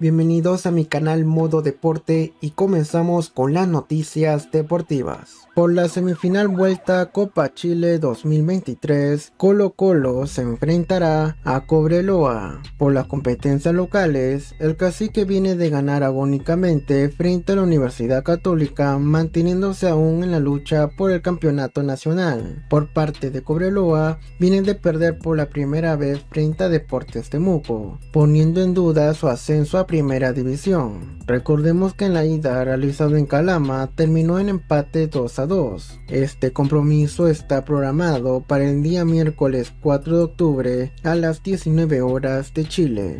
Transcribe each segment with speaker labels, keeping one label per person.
Speaker 1: bienvenidos a mi canal Modo Deporte y comenzamos con las noticias deportivas. Por la semifinal vuelta Copa Chile 2023, Colo Colo se enfrentará a Cobreloa. Por las competencias locales, el cacique viene de ganar agónicamente frente a la Universidad Católica, manteniéndose aún en la lucha por el campeonato nacional. Por parte de Cobreloa, viene de perder por la primera vez frente a Deportes Temuco, poniendo en duda su ascenso a primera división. Recordemos que en la ida realizado en Calama terminó en empate 2 a 2. Este compromiso está programado para el día miércoles 4 de octubre a las 19 horas de Chile.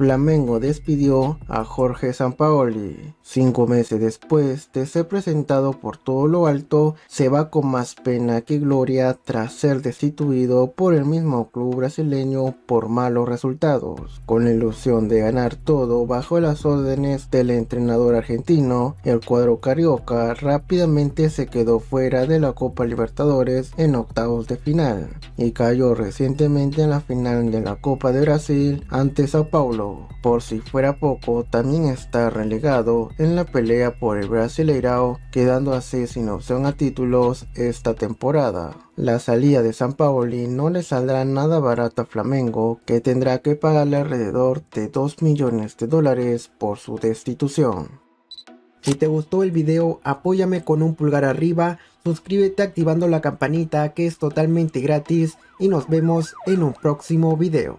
Speaker 1: Flamengo despidió a Jorge Sampaoli. Cinco meses después de ser presentado por todo lo alto, se va con más pena que gloria tras ser destituido por el mismo club brasileño por malos resultados. Con la ilusión de ganar todo bajo las órdenes del entrenador argentino, el cuadro carioca rápidamente se quedó fuera de la Copa Libertadores en octavos de final y cayó recientemente en la final de la Copa de Brasil ante Sao Paulo por si fuera poco, también está relegado en la pelea por el Brasileirao, quedando así sin opción a títulos esta temporada. La salida de San Paoli no le saldrá nada barata a Flamengo, que tendrá que pagarle alrededor de 2 millones de dólares por su destitución. Si te gustó el video, apóyame con un pulgar arriba, suscríbete activando la campanita que es totalmente gratis y nos vemos en un próximo video.